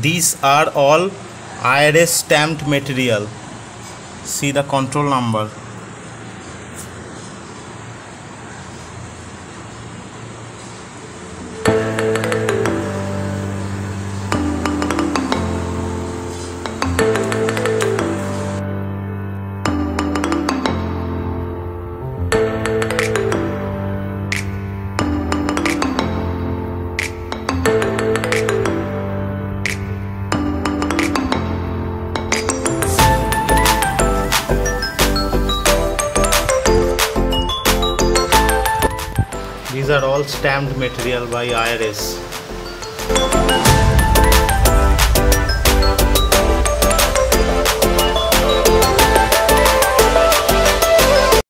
these are all IRS stamped material. See the control number these are all stamped material by IRS